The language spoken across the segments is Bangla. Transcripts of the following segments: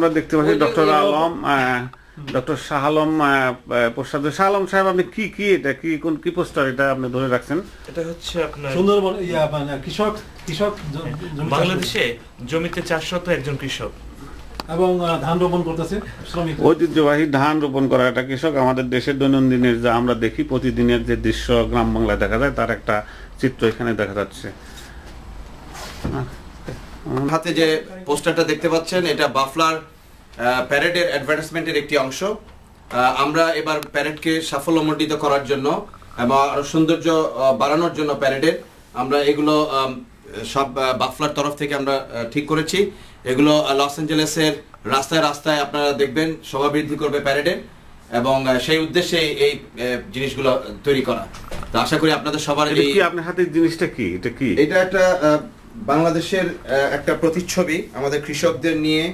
আমরা দেখতে পাচ্ছি ডক্টর আলম ডক্টর শাহ আলম প্রসাদ। শাহ আলম সাহেব আপনি কি কি এটা কি কোন কি পোস্টার এটা আপনি ধরে রাখছেন? এটা হচ্ছে আপনার সুন্দরবন ইয়া মানে কৃষক কৃষক চাষ বাংলাদেশে জমিতে চাষরত একজন কৃষক। এবং ধান রোপণ করতেছে শ্রমিক ঐতিহ্যবাহী ধান রোপণ করা একটা কৃষক। আমাদের দেশের দৈনন্দিনের যা আমরা দেখি প্রতিদিনের যে দৃশ্য গ্রাম বাংলায় দেখা যায় তার একটা চিত্র এখানে দেখা যাচ্ছে। হাতে যে পোস্টারটা দেখতে পাচ্ছেন এটা বাফলার প্যারেডের অ্যাডভার্টাইজমেন্টের একটি অংশ। আমরা এবার প্যারেডকে সাফল্যমণ্ডিত করার জন্য এবং আরও সৌন্দর্য বাড়ানোর জন্য প্যারেডের আমরা এগুলো সব বাফলার তরফ থেকে আমরা ঠিক করেছি। এগুলো লস অ্যাঞ্জেলেসের রাস্তায় রাস্তায় আপনারা দেখবেন শোভা বৃদ্ধি করবে প্যারেডের এবং সেই উদ্দেশ্যে এই- জিনিসগুলো তৈরি করা। তো আশা করি আপনাদের সবার এই আপনার হাতে জিনিসটা কি? এটা কি? এটা একটা বাংলাদেশের একটা প্রতিচ্ছবি আমাদের কৃষকদের নিয়ে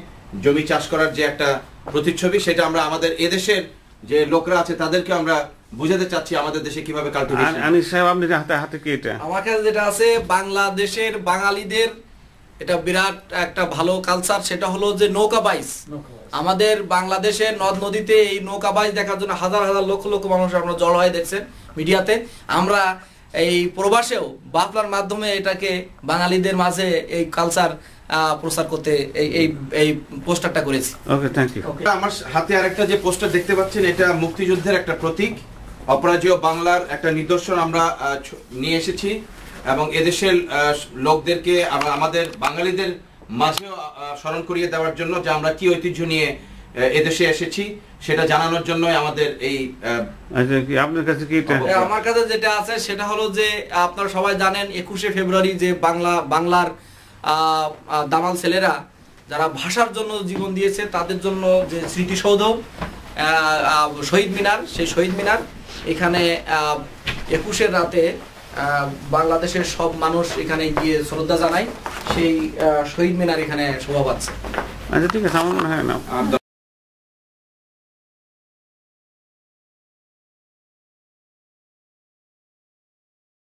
জমি চাষ করার যে একটা প্রতিচ্ছবি সেটা আমরা আমাদের এদেশের যে লোকরা আছে তাদেরকে আমরা বুঝাতে চাচ্ছি আমাদের দেশে কীভাবে কাল্টিভেশন আন- আনিস সাহেব আপনি হাতে হাতে কি এটা? আমার কাছে যেটা আছে বাংলাদেশের বাঙালিদের এটা বিরাট একটা ভালো কালচার সেটা হলো যে নৌকা বাইস। আমাদের বাংলাদেশের নদ নদীতে এই নৌকা বাইস দেখার জন্য হাজার হাজার লক্ষ লক্ষ মানুষ আমরা জড়ো হয় দেখছেন মিডিয়াতে। আমরা এই প্রবাসেও বাফলার মাধ্যমে এটাকে বাঙালিদের মাঝে এই কালচার প্রচার করতে এই এই এই পোস্টারটা করেছি। ওকে থ্যাংক ইউ আমার হাতে আরেকটা যে পোস্টার দেখতে পাচ্ছেন এটা মুক্তিযুদ্ধের একটা প্রতীক। অপরাজেয় বাংলার একটা নিদর্শন আমরা আহ, নিয়ে এসেছি। এবং এদেশের আহ, লোকদেরকে আম- আমাদের বাঙালিদের মাঝেও আহ, স্মরণ করিয়ে দেওয়ার জন্য যে আমরা কি ঐতিহ্য নিয়ে এদেশে এসেছি সেটা জানানোর জন্য আমাদের এই আচ্ছা কি আপনার কাছে কি আমার কাছে যেটা আছে সেটা হলো যে আপনারা সবাই জানেন একুশে ফেব্রুয়ারি যে বাংলা বাংলার দামাল ছেলেরা যারা ভাষার জন্য জীবন দিয়েছে তাদের জন্য যে স্মৃতিসৌধ শহীদ মিনার সেই শহীদ মিনার এখানে আহ, একুশের রাতে আহ, বাংলাদেশের সব মানুষ এখানে গিয়ে শ্রদ্ধা জানায় সেই শহীদ মিনার এখানে শোভা পাচ্ছে। আচ্ছা ঠিক আছে আমার মনে হয় না।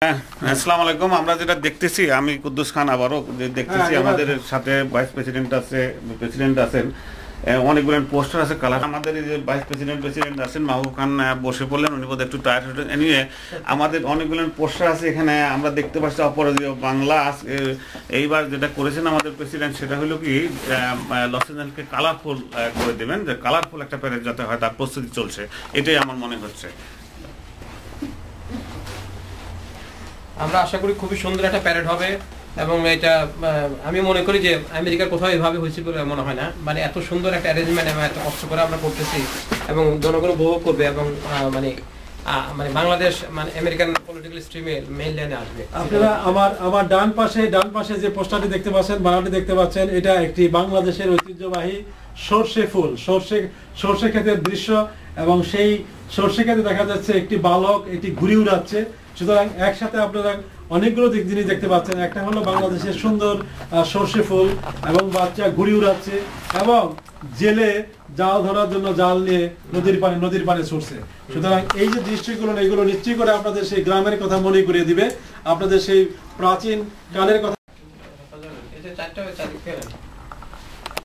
আসসালামু আলাইকুম। আমরা যেটা দেখতেছি আমি কুদ্দুস খান আবারও দেখতেছি হ্যাঁ, আমাদের সাথে ভাইস প্রেসিডেন্ট আছে প্রেসিডেন্ট আছেন। অনেকগুলো পোস্টার আছে কালার আমাদের যে ভাইস প্রেসিডেন্ট প্রেসিডেন্ট আছেন মাহবুব খান বসে পড়লেন উনি বোধহয় একটু এনিওয়ে আমাদের অনেকগুলো পোস্টার আছে এখানে আমরা দেখতে পাচ্ছি অপরাজীয় বাংলা। এইবার যেটা করেছেন আমাদের প্রেসিডেন্ট সেটা হলো কি লস এঞ্জেলসকে কালারফুল করে দেবেন যে কালারফুল একটা প্যারেড যাতে হয় তার প্রস্তুতি চলছে। এটাই আমার মনে হচ্ছে। আমরা আশা করি খুবই সুন্দর একটা প্যারেড হবে এবং এটা আমি মনে করি যে আমেরিকার কোথাও এভাবে হয়েছে বলে মনে হয় না। মানে এত সুন্দর একটা অ্যারেঞ্জমেন্ট এবং এত কষ্ট করে আমরা করতেছি এবং জনগণ উপভোগ করবে এবং মানে মানে বাংলাদেশ মানে আমেরিকান পলিটিক্যাল স্ট্রিমে মেইন লাইনে আসবে। আপনারা আমার আমার ডান পাশে ডান পাশে যে পোস্টারটি দেখতে পাচ্ছেন, বানানটি দেখতে পাচ্ছেন, এটা একটি বাংলাদেশের ঐতিহ্যবাহী সর্ষে ফুল। সর্ষে সর্ষে ক্ষেতের দৃশ্য এবং সেই সর্ষে কাজে দেখা যাচ্ছে একটি বালক এটি ঘুরে উড়াচ্ছে। সুতরাং একসাথে আপনারা অনেকগুলো দিক জিনিস দেখতে পাচ্ছেন। একটা হলো বাংলাদেশের সুন্দর সর্ষে ফুল এবং বাচ্চা ঘুড়ি উড়াচ্ছে এবং জেলে জাল ধরার জন্য জাল নিয়ে নদীর পানি নদীর পানি ছুটছে সুতরাং এই যে দৃষ্টিগুলো এগুলো নিশ্চয়ই করে আপনাদের সেই গ্রামের কথা মনে করিয়ে দিবে। আপনাদের সেই প্রাচীন কালের কথা